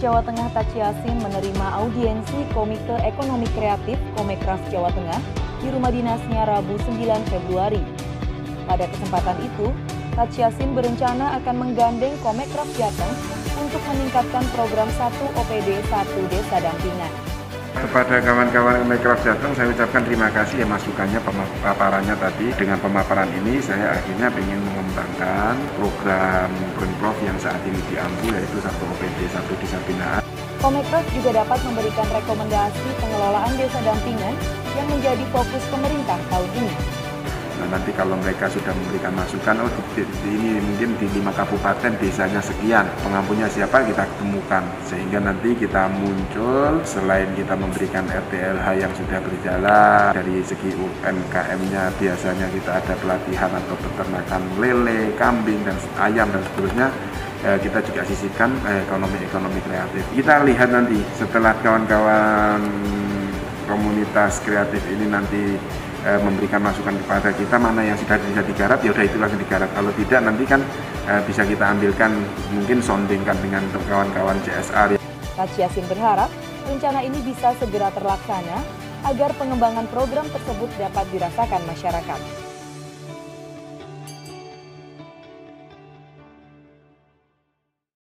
Jawa Tengah Taci Yasin menerima audiensi Komite Ekonomi Kreatif Komekras Jawa Tengah di rumah dinasnya Rabu 9 Februari. Pada kesempatan itu, Taci Yasin berencana akan menggandeng Komekras Jateng untuk meningkatkan program 1 OPD 1 Desa Dampingan. Kepada kawan-kawan Mekraf Jateng saya ucapkan terima kasih ya masukannya pemaparannya tadi. Dengan pemaparan ini saya akhirnya ingin mengembangkan program Pemprov yang saat ini diambil yaitu satu OPD, satu desa binaan. Komekraf juga dapat memberikan rekomendasi pengelolaan desa dampingan yang menjadi fokus pemerintah tahun ini. Nah, nanti kalau mereka sudah memberikan masukan, oh di, di, ini mungkin di lima kabupaten desanya sekian, pengampunya siapa kita temukan. Sehingga nanti kita muncul, selain kita memberikan RTLH yang sudah berjalan, dari segi UMKM-nya biasanya kita ada pelatihan atau peternakan lele, kambing, dan ayam, dan seterusnya eh, kita juga sisihkan ekonomi-ekonomi kreatif. Kita lihat nanti setelah kawan-kawan komunitas kreatif ini nanti e, memberikan masukan kepada kita mana yang sudah bisa digarap ya udah itu langsung digarap kalau tidak nanti kan e, bisa kita ambilkan mungkin soundingkan dengan kawan-kawan CSR Taj Yasin berharap rencana ini bisa segera terlaksana agar pengembangan program tersebut dapat dirasakan masyarakat.